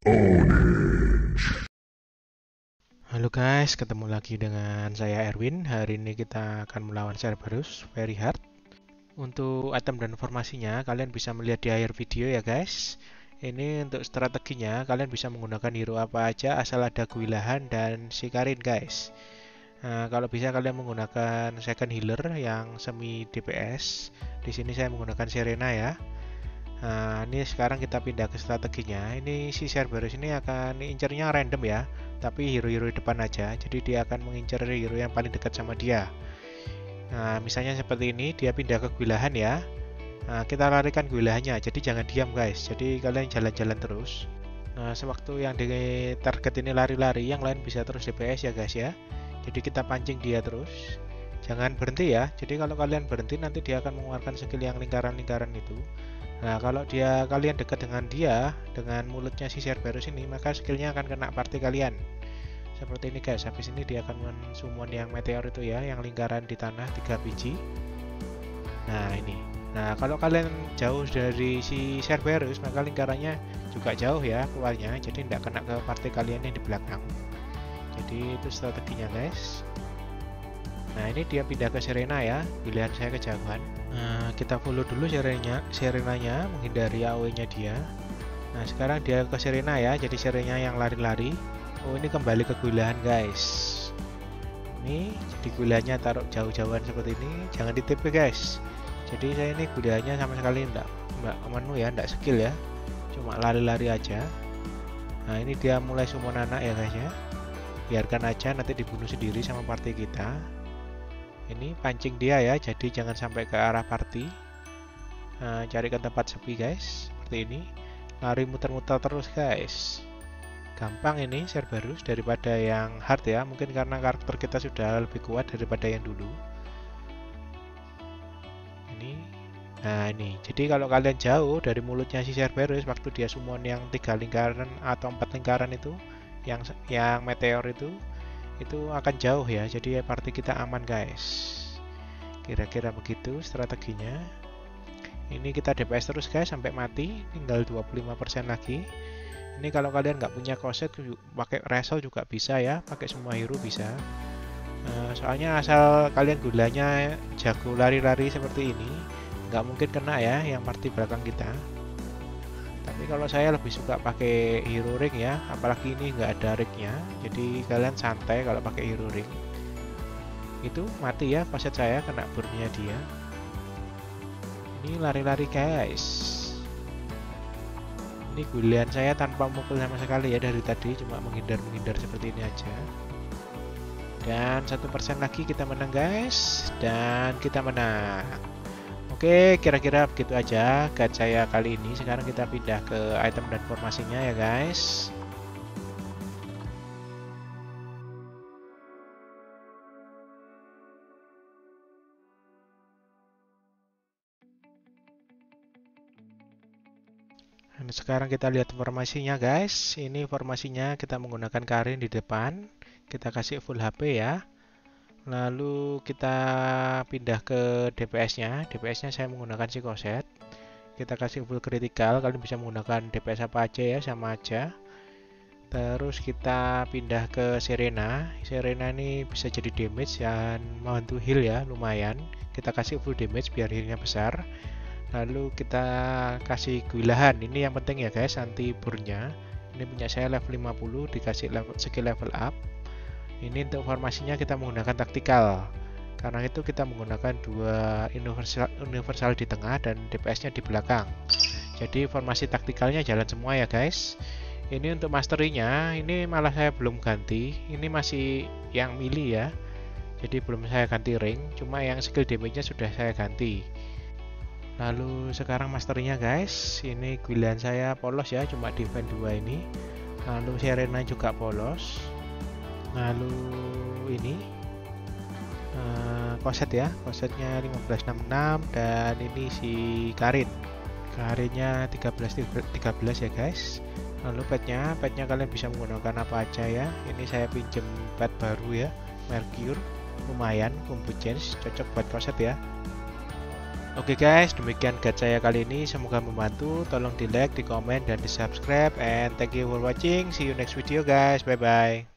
Halo guys, ketemu lagi dengan saya Erwin. Hari ini kita akan melawan Cerberus Very Hard. Untuk item dan informasinya, kalian bisa melihat di akhir video ya guys. Ini untuk strateginya, kalian bisa menggunakan hero apa aja asal ada Guilahan dan Sikarin guys. Nah, kalau bisa kalian menggunakan second healer yang semi DPS. Di sini saya menggunakan Serena ya. Nah, ini sekarang kita pindah ke strateginya. Ini si Cerberus ini akan incernya random ya tapi hero-hero depan aja. Jadi dia akan mengincar hero yang paling dekat sama dia. Nah misalnya seperti ini dia pindah ke Gwilahan ya. Nah kita larikan Gwilahannya jadi jangan diam guys. Jadi kalian jalan-jalan terus. Nah sewaktu yang di target ini lari-lari yang lain bisa terus DPS ya guys ya. Jadi kita pancing dia terus. Jangan berhenti ya. Jadi kalau kalian berhenti nanti dia akan mengeluarkan skill yang lingkaran-lingkaran itu Nah, kalau dia kalian dekat dengan dia, dengan mulutnya si Cerberus ini, maka skillnya akan kena party kalian. Seperti ini guys, habis ini dia akan mensummon yang meteor itu ya, yang lingkaran di tanah 3 biji. Nah, ini. Nah, kalau kalian jauh dari si Cerberus, maka lingkarannya juga jauh ya keluarnya, jadi tidak kena ke party kalian yang di belakang. Jadi itu strateginya guys. Nah ini dia pindah ke Serena ya, pilihan saya kejauhan. Nah, kita follow dulu Serena, Serenanya, menghindari AOE-nya dia. Nah sekarang dia ke Serena ya, jadi Serena yang lari-lari. Oh ini kembali ke gulian guys. Ini jadi guliannya taruh jauh-jauhan seperti ini, jangan di TP guys. Jadi saya ini guliannya sama sekali enggak, enggak menu ya, enggak skill ya, cuma lari-lari aja. Nah ini dia mulai summon anak ya guys ya biarkan aja nanti dibunuh sendiri sama party kita ini pancing dia ya jadi jangan sampai ke arah party. Nah, carikan tempat sepi guys seperti ini. Lari muter-muter terus guys. Gampang ini Cerberus daripada yang hard ya. Mungkin karena karakter kita sudah lebih kuat daripada yang dulu. Ini. Nah ini. Jadi kalau kalian jauh dari mulutnya si Cerberus waktu dia summon yang tiga lingkaran atau empat lingkaran itu yang yang meteor itu itu akan jauh ya. Jadi party kita aman guys. Kira-kira begitu strateginya. Ini kita DPS terus guys sampai mati. Tinggal 25% lagi. Ini kalau kalian nggak punya koset pakai wrestle juga bisa ya. Pakai semua hero bisa. Nah, soalnya asal kalian gulanya jago lari-lari seperti ini nggak mungkin kena ya yang party belakang kita tapi kalau saya lebih suka pakai hero ring ya apalagi ini nggak ada ringnya. Jadi kalian santai kalau pakai hero ring. Itu mati ya paset saya kena burnnya dia. Ini lari-lari guys. Ini gulian saya tanpa mukul sama sekali ya dari tadi cuma menghindar-menghindar seperti ini aja. Dan satu persen lagi kita menang guys. Dan kita menang Oke, kira-kira begitu aja guide saya kali ini. Sekarang kita pindah ke item dan formasinya ya, guys. Nah, sekarang kita lihat formasinya, guys. Ini formasinya kita menggunakan Karin di depan. Kita kasih full HP ya lalu kita pindah ke DPS-nya. DPS-nya saya menggunakan Psychoset. Kita kasih full critical, kalian bisa menggunakan DPS apa aja ya, sama aja. Terus kita pindah ke Serena. Serena ini bisa jadi damage dan membantu heal ya, lumayan. Kita kasih full damage biar healnya besar. Lalu kita kasih Gwilahan. Ini yang penting ya guys, anti burnya. Ini punya saya level 50, dikasih level, skill level up ini untuk formasinya kita menggunakan taktikal. Karena itu kita menggunakan dua universal, universal di tengah dan DPS-nya di belakang. Jadi formasi taktikalnya jalan semua ya guys. Ini untuk masterinya ini malah saya belum ganti. Ini masih yang mili ya. Jadi belum saya ganti ring cuma yang skill damage nya sudah saya ganti. Lalu sekarang masterinya guys. Ini guilian saya polos ya cuma defense 2 ini. Lalu Serena juga polos lalu ini uh, koset ya kosetnya 1566 dan ini si Karin Karinnya 13 13 ya guys lalu petnya petnya kalian bisa menggunakan apa aja ya ini saya pinjem pet baru ya Mercure lumayan combo change cocok buat koset ya Oke guys, demikian guide saya kali ini. Semoga membantu. Tolong di like, di komen, dan di subscribe. And thank you for watching. See you next video guys. Bye bye.